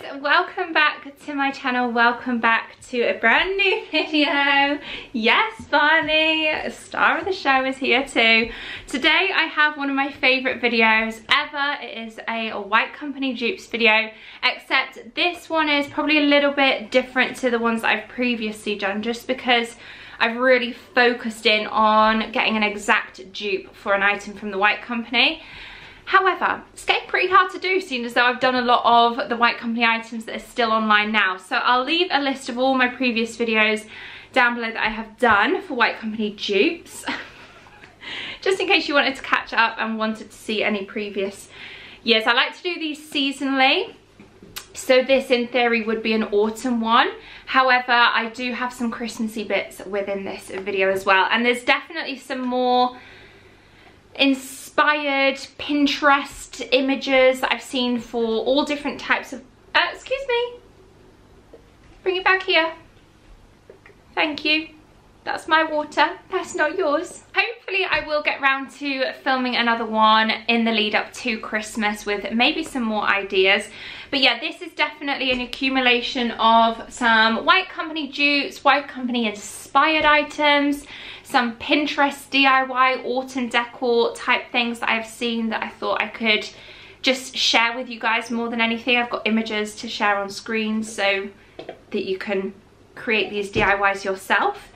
guys welcome back to my channel. Welcome back to a brand new video. Yes Barney star of the show is here too. Today I have one of my favorite videos ever. It is a white company dupes video except this one is probably a little bit different to the ones that I've previously done just because I've really focused in on getting an exact dupe for an item from the white company However, it's getting pretty hard to do seeing as though I've done a lot of the White Company items that are still online now. So I'll leave a list of all my previous videos down below that I have done for White Company dupes. Just in case you wanted to catch up and wanted to see any previous years. I like to do these seasonally. So this in theory would be an autumn one. However, I do have some Christmassy bits within this video as well. And there's definitely some more inspired Pinterest images that I've seen for all different types of... Uh, excuse me. Bring it back here. Thank you. That's my water. That's not yours. Hopefully I will get round to filming another one in the lead up to Christmas with maybe some more ideas. But yeah, this is definitely an accumulation of some White Company dupes, White Company inspired items, some Pinterest DIY autumn decor type things that I've seen that I thought I could just share with you guys more than anything. I've got images to share on screen so that you can create these DIYs yourself.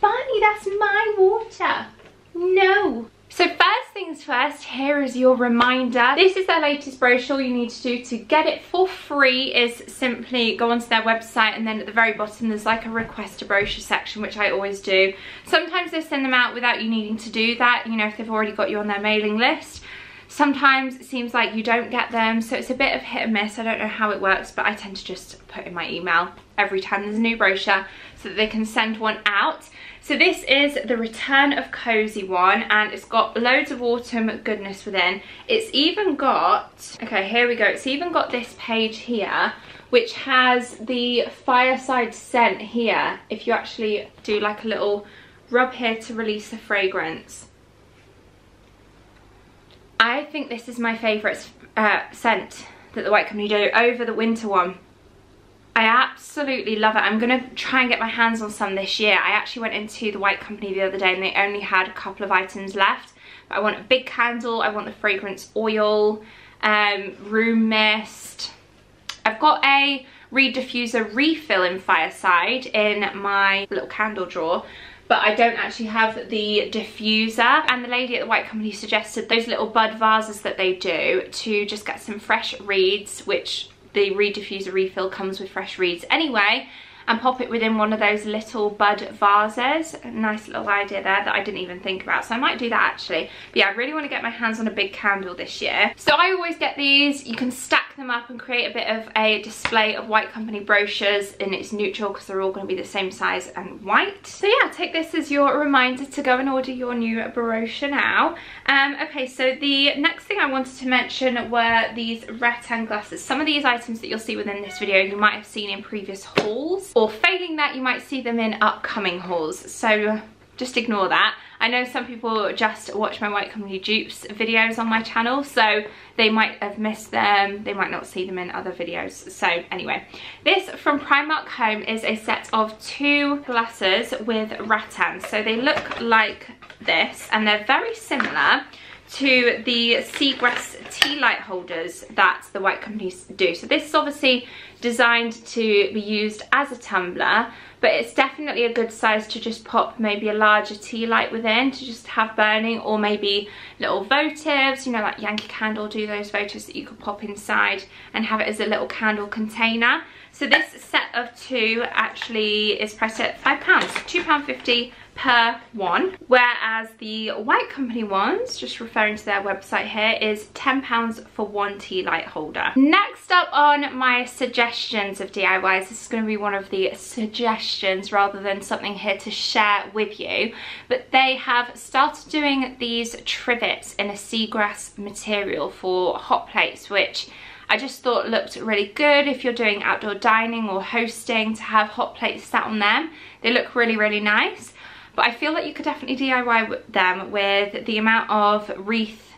Barney, that's my water. No. So first things first, here is your reminder. This is their latest brochure you need to do to get it for free is simply go onto their website and then at the very bottom there's like a request a brochure section which I always do. Sometimes they send them out without you needing to do that, you know, if they've already got you on their mailing list. Sometimes it seems like you don't get them, so it's a bit of hit and miss. I don't know how it works, but I tend to just put in my email every time there's a new brochure so that they can send one out. So this is the Return of Cozy one and it's got loads of autumn goodness within. It's even got, okay here we go, it's even got this page here which has the fireside scent here if you actually do like a little rub here to release the fragrance. I think this is my favourite uh, scent that the White Company do over the winter one. I absolutely love it. I'm going to try and get my hands on some this year. I actually went into the White Company the other day and they only had a couple of items left. But I want a big candle, I want the fragrance oil, um, room mist. I've got a Reed diffuser refill in Fireside in my little candle drawer but I don't actually have the diffuser and the lady at the White Company suggested those little bud vases that they do to just get some fresh reeds which the Reed diffuser refill comes with fresh reeds. Anyway and pop it within one of those little bud vases. Nice little idea there that I didn't even think about. So I might do that actually. But yeah, I really want to get my hands on a big candle this year. So I always get these. You can stack them up and create a bit of a display of White Company brochures and it's neutral because they're all going to be the same size and white. So yeah, take this as your reminder to go and order your new brochure now. Um, okay, so the next thing I wanted to mention were these rattan glasses. Some of these items that you'll see within this video you might have seen in previous hauls or failing that you might see them in upcoming hauls so just ignore that. I know some people just watch my White Company dupes videos on my channel, so they might have missed them, they might not see them in other videos. So anyway, this from Primark Home is a set of two glasses with rattan. So they look like this, and they're very similar to the seagrass tea light holders that the White Companies do. So this is obviously designed to be used as a tumbler, but it's definitely a good size to just pop maybe a larger tea light within to just have burning or maybe little votives, you know, like Yankee Candle do those votives that you could pop inside and have it as a little candle container. So this set of two actually is priced at £5, £2.50 per one whereas the white company ones just referring to their website here is 10 pounds for one tea light holder next up on my suggestions of diys this is going to be one of the suggestions rather than something here to share with you but they have started doing these trivets in a seagrass material for hot plates which I just thought looked really good if you're doing outdoor dining or hosting to have hot plates sat on them. They look really, really nice. But I feel like you could definitely DIY them with the amount of wreath,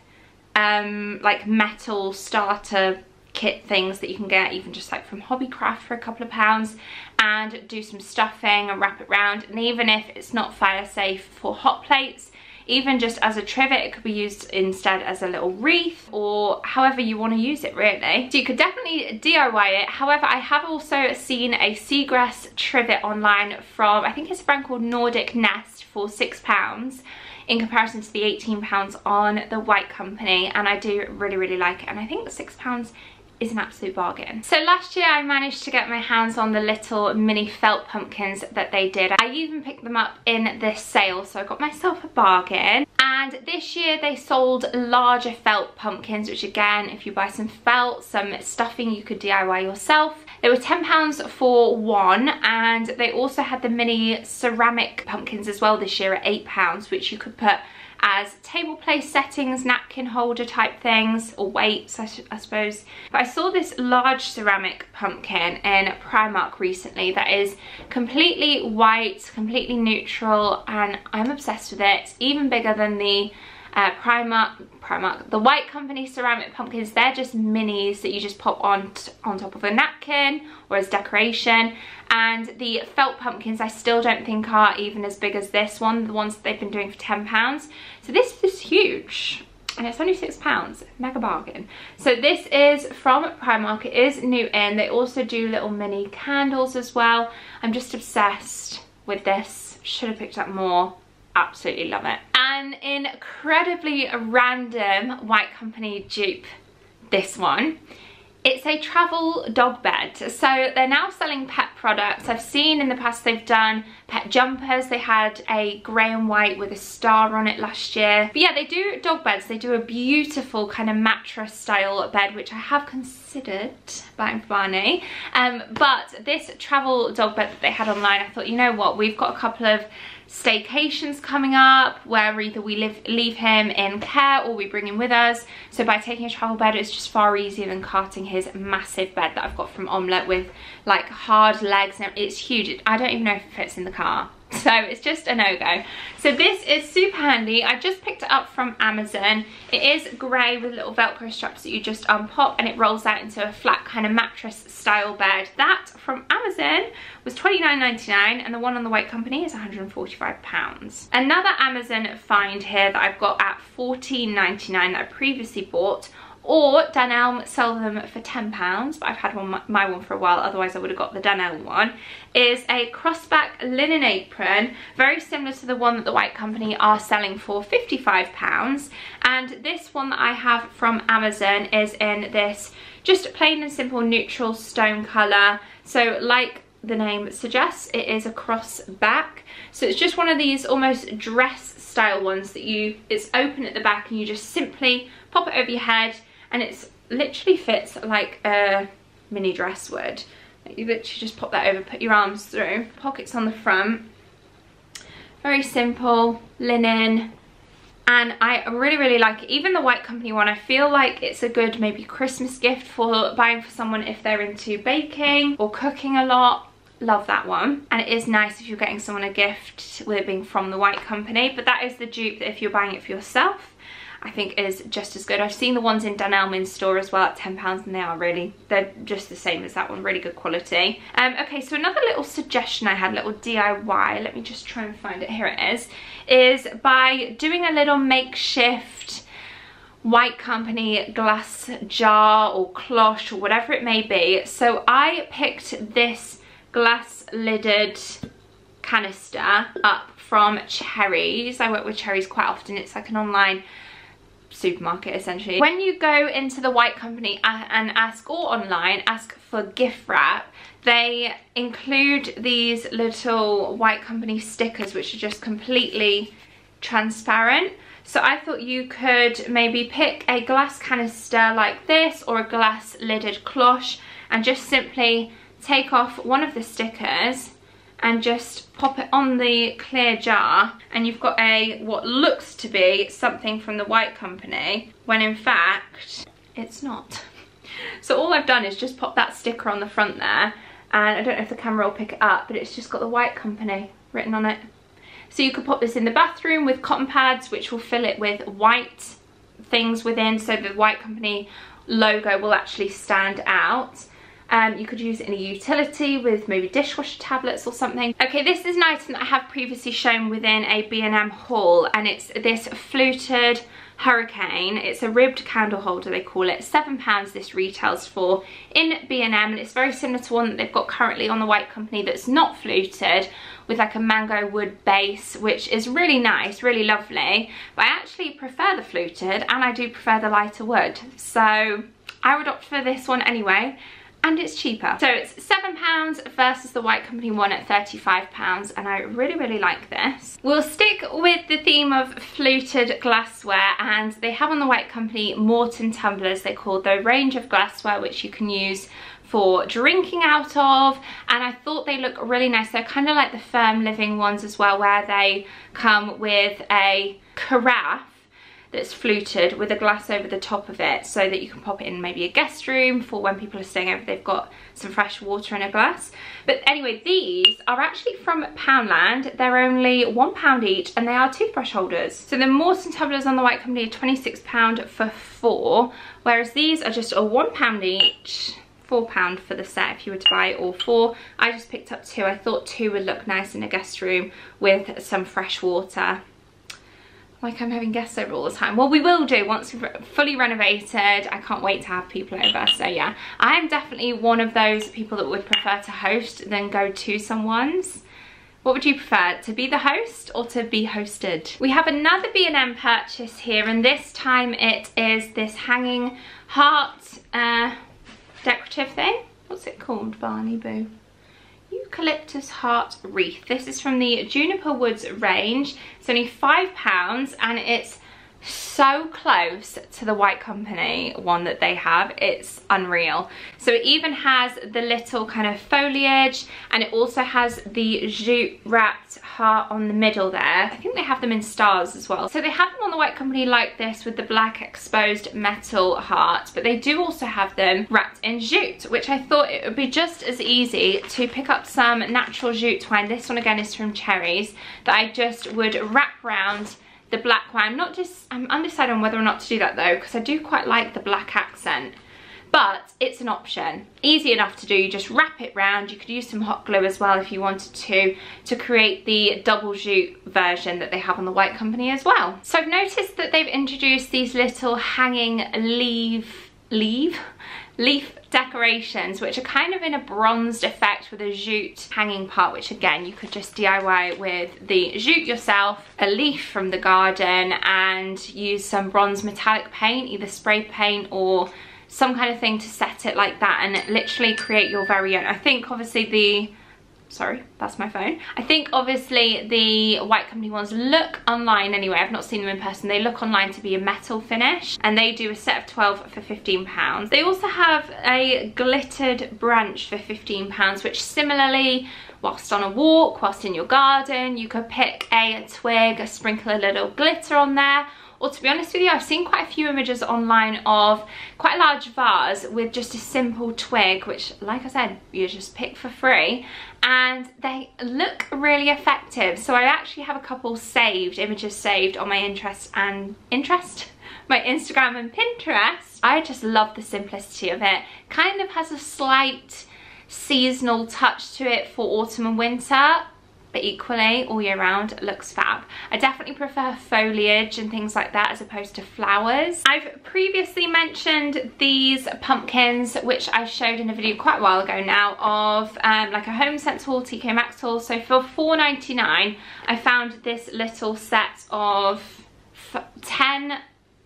um, like metal starter kit things that you can get even just like from Hobbycraft for a couple of pounds and do some stuffing and wrap it round. And even if it's not fire safe for hot plates even just as a trivet it could be used instead as a little wreath or however you want to use it really. So you could definitely DIY it. However I have also seen a seagrass trivet online from I think it's a brand called Nordic Nest for six pounds in comparison to the 18 pounds on the white company and I do really really like it. And I think six pounds is an absolute bargain. So last year I managed to get my hands on the little mini felt pumpkins that they did. I even picked them up in this sale so I got myself a bargain. And this year they sold larger felt pumpkins which again if you buy some felt, some stuffing you could DIY yourself. They were £10 for one and they also had the mini ceramic pumpkins as well this year at £8 which you could put as table place settings, napkin holder type things, or weights I, I, suppose. But I saw this large ceramic pumpkin in Primark recently that is completely white, completely neutral, and I'm obsessed with it. It's even bigger than the uh, Primark, Primark, the White Company ceramic pumpkins, they're just minis that you just pop on, on top of a napkin or as decoration. And the felt pumpkins I still don't think are even as big as this one, the ones that they've been doing for £10. So this is huge and it's only six pounds mega bargain so this is from primark it is new in they also do little mini candles as well i'm just obsessed with this should have picked up more absolutely love it. An incredibly random White Company dupe, this one. It's a travel dog bed. So they're now selling pet products. I've seen in the past they've done pet jumpers. They had a grey and white with a star on it last year. But yeah, they do dog beds. They do a beautiful kind of mattress style bed, which I have considered buying for Barney. Um, but this travel dog bed that they had online, I thought, you know what, we've got a couple of staycations coming up where either we live, leave him in care or we bring him with us. So by taking a travel bed, it's just far easier than carting his massive bed that I've got from Omlet with like hard legs. It's huge. I don't even know if it fits in the car. So it's just a no-go. So this is super handy. I just picked it up from Amazon. It is grey with little Velcro straps that you just unpop and it rolls out into a flat kind of mattress style bed. That from Amazon was $29.99 and the one on the White Company is £145. Another Amazon find here that I've got at $14.99 that I previously bought or Dunelm sell them for £10 but I've had one, my one for a while otherwise I would have got the Dunelm one is a crossback linen apron very similar to the one that the White Company are selling for £55 and this one that I have from Amazon is in this just plain and simple neutral stone colour. So like the name suggests it is a cross back so it's just one of these almost dress style ones that you it's open at the back and you just simply pop it over your head and it's literally fits like a mini dress would. you literally just pop that over, put your arms through. Pockets on the front. Very simple, linen. And I really, really like it. Even the White Company one, I feel like it's a good maybe Christmas gift for buying for someone if they're into baking or cooking a lot love that one and it is nice if you're getting someone a gift with it being from the white company but that is the dupe if you're buying it for yourself I think is just as good. I've seen the ones in Dunelm store as well at £10 and they are really, they're just the same as that one, really good quality. Um, okay, so another little suggestion I had, little DIY, let me just try and find it, here it is, is by doing a little makeshift white company glass jar or cloche or whatever it may be. So I picked this glass lidded canister up from Cherries. I work with Cherries quite often. It's like an online supermarket essentially. When you go into the White Company and ask, or online, ask for gift wrap, they include these little White Company stickers which are just completely transparent. So I thought you could maybe pick a glass canister like this or a glass lidded cloche and just simply take off one of the stickers and just pop it on the clear jar and you've got a what looks to be something from the white company when in fact it's not so all I've done is just pop that sticker on the front there and I don't know if the camera will pick it up but it's just got the white company written on it so you could pop this in the bathroom with cotton pads which will fill it with white things within so the white company logo will actually stand out. Um, you could use it in a utility with maybe dishwasher tablets or something. Okay, this is an item that I have previously shown within a B&M haul and it's this fluted Hurricane. It's a ribbed candle holder, they call it. £7 this retails for in B&M and it's very similar to one that they've got currently on the White Company that's not fluted with like a mango wood base, which is really nice, really lovely. But I actually prefer the fluted and I do prefer the lighter wood. So I would opt for this one anyway and it's cheaper. So it's £7 versus the White Company one at £35 and I really, really like this. We'll stick with the theme of fluted glassware and they have on the White Company Morton tumblers, they call the range of glassware which you can use for drinking out of and I thought they look really nice. They're kind of like the Ferm Living ones as well where they come with a carafe that's fluted with a glass over the top of it so that you can pop it in maybe a guest room for when people are staying over. They've got some fresh water in a glass. But anyway these are actually from Poundland. They're only one pound each and they are toothbrush holders. So the Morton tumblers on the White Company are 26 pound for four whereas these are just a one pound each four pound for the set if you were to buy all four. I just picked up two. I thought two would look nice in a guest room with some fresh water like I'm having guests over all the time. Well, we will do once we've fully renovated. I can't wait to have people over. So yeah, I'm definitely one of those people that would prefer to host than go to someone's. What would you prefer, to be the host or to be hosted? We have another B&M purchase here and this time it is this hanging heart uh, decorative thing. What's it called, Barney Boo? Eucalyptus Heart Wreath. This is from the Juniper Woods range. It's only £5 and it's so close to the White Company one that they have. It's unreal. So it even has the little kind of foliage and it also has the jute wrapped heart on the middle there. I think they have them in stars as well. So they have them on the White Company like this with the black exposed metal heart, but they do also have them wrapped in jute, which I thought it would be just as easy to pick up some natural jute twine. This one again is from Cherries that I just would wrap around the black one. I'm not just, I'm undecided on whether or not to do that though, because I do quite like the black accent. But it's an option. Easy enough to do, you just wrap it round. You could use some hot glue as well if you wanted to, to create the double jute version that they have on the White Company as well. So I've noticed that they've introduced these little hanging leaf, leave? Leaf decorations which are kind of in a bronzed effect with a jute hanging part which again you could just DIY with the jute yourself, a leaf from the garden and use some bronze metallic paint, either spray paint or some kind of thing to set it like that and literally create your very own. I think obviously the sorry that's my phone. I think obviously the white company ones look online anyway. I've not seen them in person. They look online to be a metal finish and they do a set of 12 for 15 pounds. They also have a glittered branch for 15 pounds which similarly whilst on a walk whilst in your garden you could pick a twig sprinkle a little glitter on there or to be honest with you, I've seen quite a few images online of quite a large vase with just a simple twig, which like I said, you just pick for free and they look really effective. So I actually have a couple saved, images saved on my interest and interest? My Instagram and Pinterest. I just love the simplicity of it. Kind of has a slight seasonal touch to it for autumn and winter but equally all year round looks fab. I definitely prefer foliage and things like that as opposed to flowers. I've previously mentioned these pumpkins which I showed in a video quite a while ago now of um, like a HomeSense haul, TK Maxx haul. So for $4.99 I found this little set of 10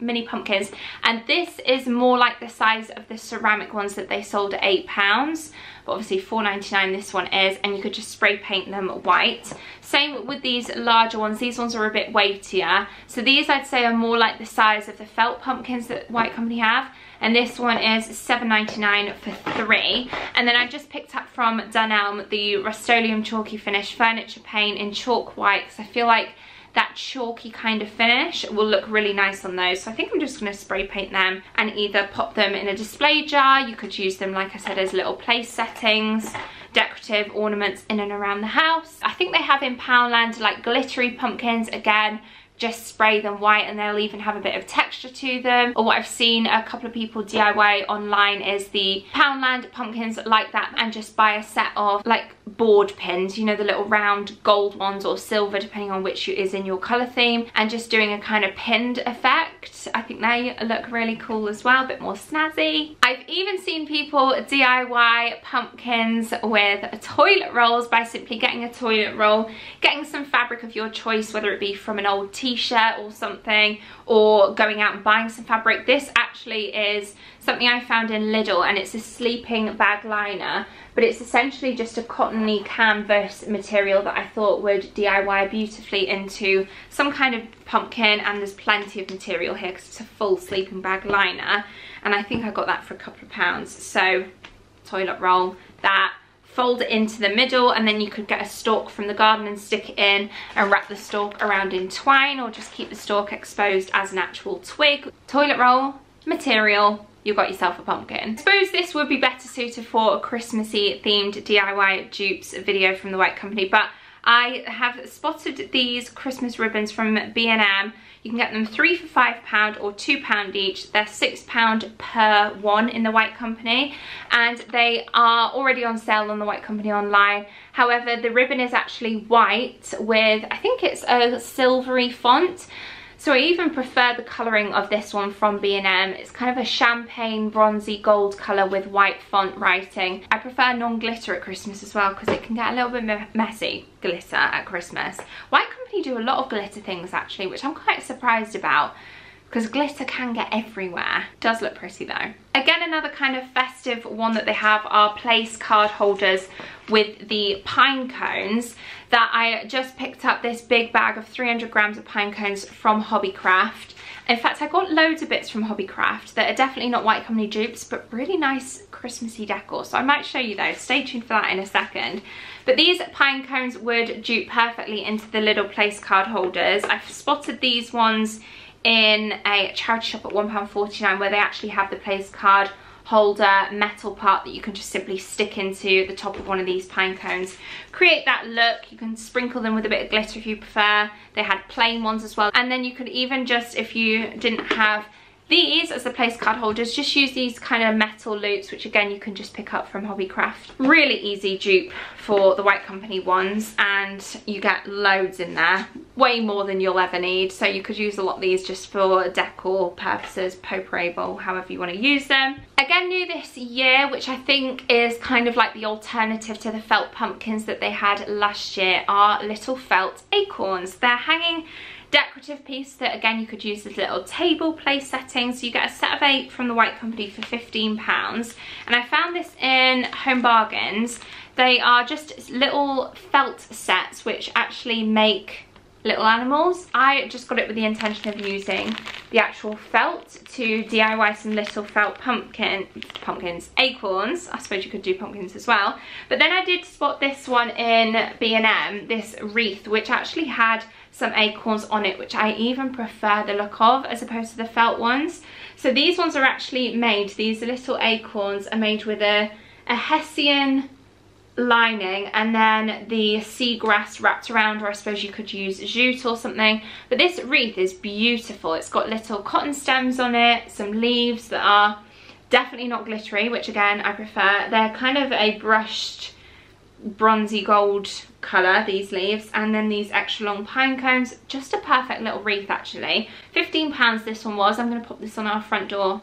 mini pumpkins. And this is more like the size of the ceramic ones that they sold at eight pounds. But obviously 4.99 this one is and you could just spray paint them white. Same with these larger ones. These ones are a bit weightier. So these i'd say are more like the size of the felt pumpkins that white company have. And this one is 7.99 for three. And then i just picked up from dunelm the rust-oleum chalky finish furniture paint in chalk white because i feel like that chalky kind of finish will look really nice on those. So I think I'm just going to spray paint them and either pop them in a display jar. You could use them, like I said, as little place settings decorative ornaments in and around the house. I think they have in Poundland like glittery pumpkins, again, just spray them white and they'll even have a bit of texture to them. Or what I've seen a couple of people DIY online is the Poundland pumpkins like that and just buy a set of like board pins, you know, the little round gold ones or silver depending on which is in your colour theme and just doing a kind of pinned effect. I think they look really cool as well, a bit more snazzy. I've even seen people DIY pumpkins with toilet rolls by simply getting a toilet roll, getting some fabric of your choice, whether it be from an old t-shirt or something, or going out and buying some fabric. This actually is something I found in Lidl and it's a sleeping bag liner but it's essentially just a cottony canvas material that I thought would DIY beautifully into some kind of pumpkin and there's plenty of material here because it's a full sleeping bag liner and I think I got that for a couple of pounds so toilet roll that fold it into the middle and then you could get a stalk from the garden and stick it in and wrap the stalk around in twine or just keep the stalk exposed as an actual twig. Toilet roll, material, you got yourself a pumpkin. I suppose this would be better suited for a Christmassy themed DIY dupes video from the White Company, but I have spotted these Christmas ribbons from B&M. You can get them three for five pound or two pound each. They're six pound per one in the White Company and they are already on sale on the White Company online. However, the ribbon is actually white with, I think it's a silvery font. So I even prefer the colouring of this one from B&M. It's kind of a champagne bronzy gold colour with white font writing. I prefer non-glitter at Christmas as well because it can get a little bit messy, glitter at Christmas. White Company do a lot of glitter things actually, which I'm quite surprised about because glitter can get everywhere. Does look pretty though. Again, another kind of festive one that they have are place card holders with the pine cones that I just picked up this big bag of 300 grams of pine cones from Hobbycraft. In fact, I got loads of bits from Hobbycraft that are definitely not White Company dupes, but really nice Christmassy decor. So I might show you those. Stay tuned for that in a second. But these pine cones would dupe perfectly into the little place card holders. I've spotted these ones in a charity shop at £1.49 where they actually have the place card holder metal part that you can just simply stick into the top of one of these pine cones. Create that look, you can sprinkle them with a bit of glitter if you prefer. They had plain ones as well. And then you could even just, if you didn't have these as the place card holders, just use these kind of metal loops, which again you can just pick up from Hobbycraft. Really easy dupe for the White Company ones and you get loads in there, way more than you'll ever need. So you could use a lot of these just for decor purposes, potpourri bowl, however you want to use them. Again new this year, which I think is kind of like the alternative to the felt pumpkins that they had last year, are little felt acorns. They're hanging decorative piece that again you could use as little table place settings. So you get a set of eight from the White Company for £15 and I found this in Home Bargains. They are just little felt sets which actually make little animals. I just got it with the intention of using the actual felt to DIY some little felt pumpkin, pumpkins, acorns. I suppose you could do pumpkins as well. But then I did spot this one in B&M, this wreath, which actually had some acorns on it, which I even prefer the look of as opposed to the felt ones. So these ones are actually made, these little acorns are made with a, a Hessian lining and then the seagrass wrapped around or I suppose you could use jute or something but this wreath is beautiful it's got little cotton stems on it some leaves that are definitely not glittery which again I prefer they're kind of a brushed bronzy gold colour, these leaves, and then these extra long pine cones. Just a perfect little wreath actually. £15 this one was. I'm going to pop this on our front door.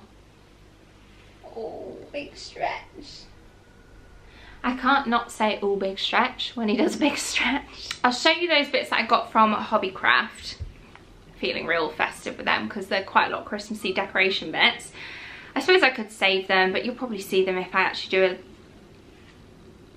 Oh, big stretch. I can't not say all big stretch when he does a big stretch. I'll show you those bits that I got from Hobbycraft. Feeling real festive with them because they're quite a lot of Christmassy decoration bits. I suppose I could save them, but you'll probably see them if I actually do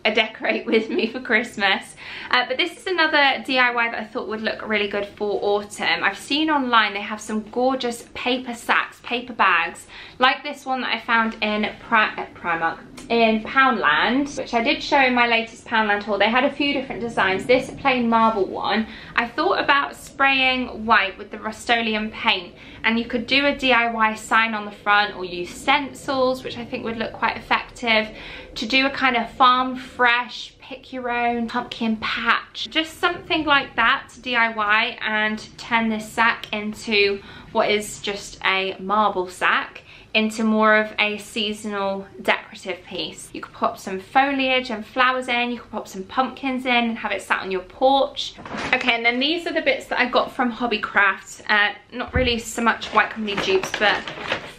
a decorate with me for Christmas. Uh, but this is another DIY that I thought would look really good for autumn. I've seen online they have some gorgeous paper sacks, paper bags, like this one that I found in Pri uh, Primark, in Poundland, which I did show in my latest Poundland haul. They had a few different designs. This plain marble one, I thought about spraying white with the Rust-Oleum paint and you could do a DIY sign on the front or use stencils, which I think would look quite effective to do a kind of farm fresh pick your own pumpkin patch just something like that DIY and turn this sack into what is just a marble sack into more of a seasonal decorative piece. You could pop some foliage and flowers in, you could pop some pumpkins in and have it sat on your porch. Okay, and then these are the bits that I got from Hobbycraft. Uh, not really so much White Company dupes, but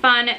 fun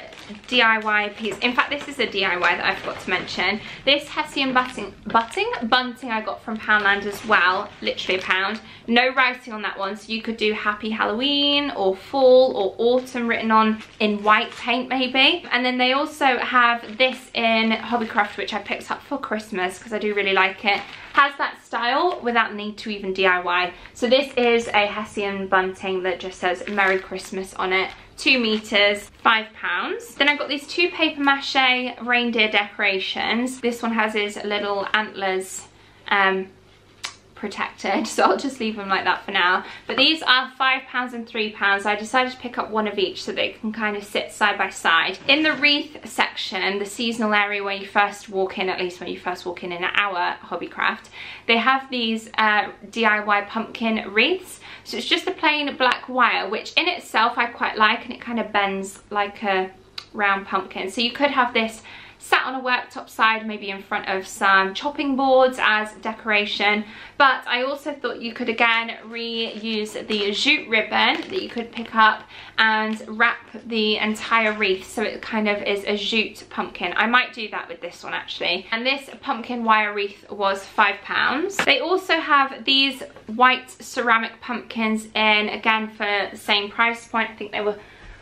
DIY piece. In fact, this is a DIY that I forgot to mention. This Hessian butting, butting? Bunting I got from Poundland as well, literally a pound. No writing on that one, so you could do Happy Halloween or Fall or Autumn written on in white paint maybe. And then they also have this in Hobbycraft, which I picked up for Christmas because I do really like it. Has that style without need to even DIY. So this is a Hessian bunting that just says Merry Christmas on it two meters, five pounds. Then I got these two paper mache reindeer decorations. This one has his little antlers um, protected so I'll just leave them like that for now but these are five pounds and three pounds I decided to pick up one of each so they can kind of sit side by side in the wreath section the seasonal area where you first walk in at least when you first walk in in our hobbycraft they have these uh, DIY pumpkin wreaths so it's just a plain black wire, which in itself I quite like and it kind of bends like a round pumpkin. So you could have this sat on a worktop side, maybe in front of some chopping boards as decoration. But I also thought you could again reuse the jute ribbon that you could pick up and wrap the entire wreath so it kind of is a jute pumpkin. I might do that with this one actually. And this pumpkin wire wreath was five pounds. They also have these white ceramic pumpkins in again for the same price point. I think they were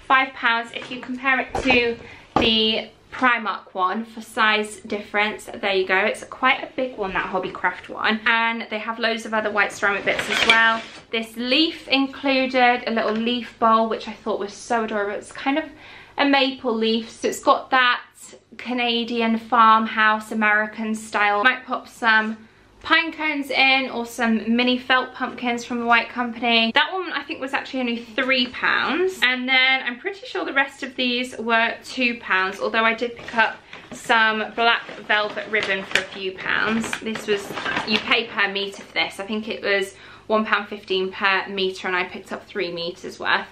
five pounds. If you compare it to the Primark one for size difference. There you go. It's quite a big one, that Hobbycraft one. And they have loads of other white ceramic bits as well. This leaf included, a little leaf bowl, which I thought was so adorable. It's kind of a maple leaf. So it's got that Canadian farmhouse American style. Might pop some pine cones in or some mini felt pumpkins from the White Company. That one I think was actually only three pounds. And then I'm pretty sure the rest of these were two pounds, although I did pick up some black velvet ribbon for a few pounds. This was, you pay per metre for this. I think it was £1.15 per metre and I picked up three metres worth.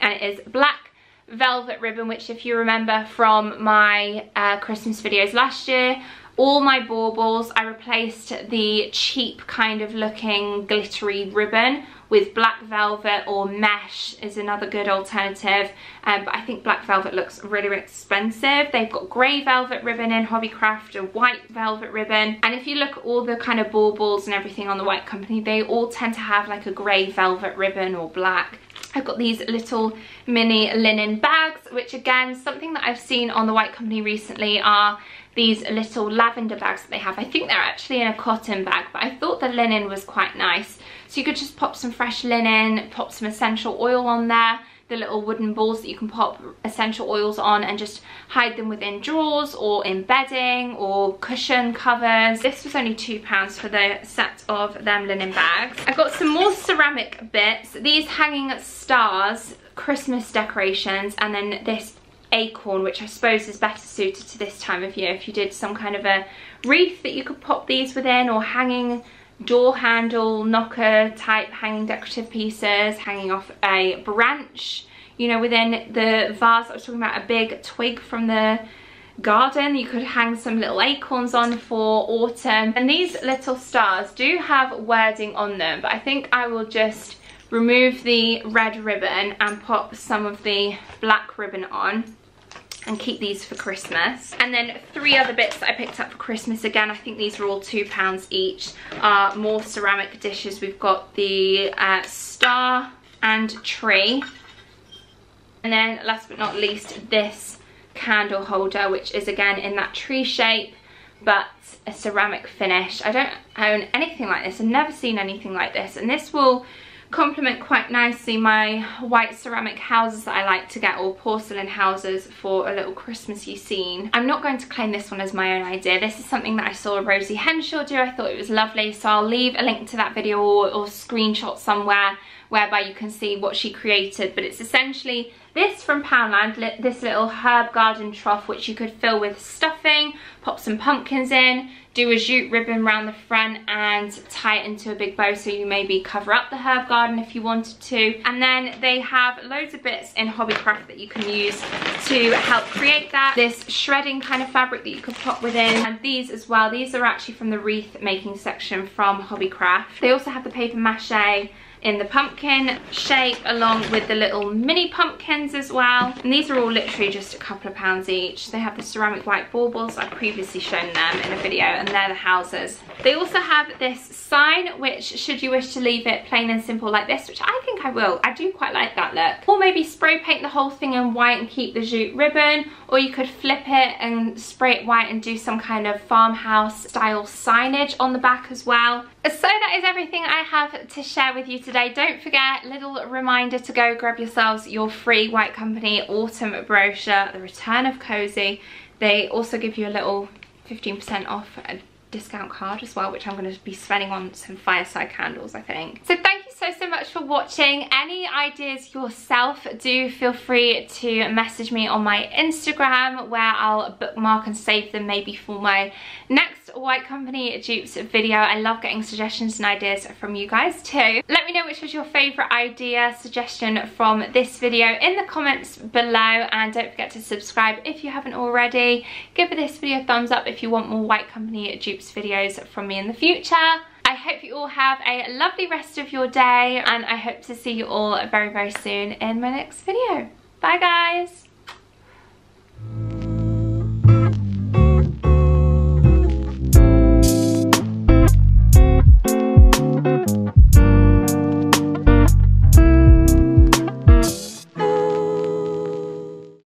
And it is black velvet ribbon, which if you remember from my uh, Christmas videos last year, all my baubles, I replaced the cheap kind of looking glittery ribbon with black velvet or mesh is another good alternative um, but I think black velvet looks really, really expensive. They've got grey velvet ribbon in Hobbycraft, a white velvet ribbon and if you look at all the kind of baubles and everything on the White Company they all tend to have like a grey velvet ribbon or black. I've got these little mini linen bags which again something that I've seen on the White Company recently are these little lavender bags that they have. I think they're actually in a cotton bag, but I thought the linen was quite nice. So you could just pop some fresh linen, pop some essential oil on there, the little wooden balls that you can pop essential oils on and just hide them within drawers or in bedding or cushion covers. This was only £2 for the set of them linen bags. I've got some more ceramic bits. These hanging stars, Christmas decorations, and then this acorn which I suppose is better suited to this time of year. If you did some kind of a wreath that you could pop these within or hanging door handle knocker type hanging decorative pieces hanging off a branch you know within the vase. I was talking about a big twig from the garden. You could hang some little acorns on for autumn. And these little stars do have wording on them but I think I will just remove the red ribbon and pop some of the black ribbon on and keep these for Christmas. And then three other bits that I picked up for Christmas. Again, I think these are all £2 each. Are more ceramic dishes. We've got the uh, star and tree. And then last but not least, this candle holder, which is again in that tree shape, but a ceramic finish. I don't own anything like this. I've never seen anything like this. And this will complement quite nicely my white ceramic houses that I like to get or porcelain houses for a little Christmassy scene. I'm not going to claim this one as my own idea. This is something that I saw Rosie Henshaw do. I thought it was lovely so I'll leave a link to that video or, or screenshot somewhere whereby you can see what she created but it's essentially this from Poundland, this little herb garden trough which you could fill with stuffing, pop some pumpkins in, do a jute ribbon around the front and tie it into a big bow so you maybe cover up the herb garden if you wanted to. And then they have loads of bits in Hobbycraft that you can use to help create that. This shredding kind of fabric that you could pop within and these as well. These are actually from the wreath making section from Hobbycraft. They also have the paper mache in the pumpkin shape along with the little mini pumpkins as well. And these are all literally just a couple of pounds each. They have the ceramic white baubles. I've previously shown them in a video and they're the houses. They also have this sign which should you wish to leave it plain and simple like this, which I think I will. I do quite like that look. Or maybe spray paint the whole thing in white and keep the jute ribbon. Or you could flip it and spray it white and do some kind of farmhouse style signage on the back as well. So that is everything I have to share with you today. Don't forget, little reminder to go grab yourselves your free White Company autumn brochure, The Return of Cozy. They also give you a little 15% off a discount card as well, which I'm going to be spending on some fireside candles, I think. So thank you so, so much for watching. Any ideas yourself, do feel free to message me on my Instagram where I'll bookmark and save them maybe for my next White Company dupes video. I love getting suggestions and ideas from you guys too. Let me know which was your favourite idea, suggestion from this video in the comments below and don't forget to subscribe if you haven't already. Give this video a thumbs up if you want more White Company dupes videos from me in the future. I hope you all have a lovely rest of your day and I hope to see you all very, very soon in my next video. Bye guys!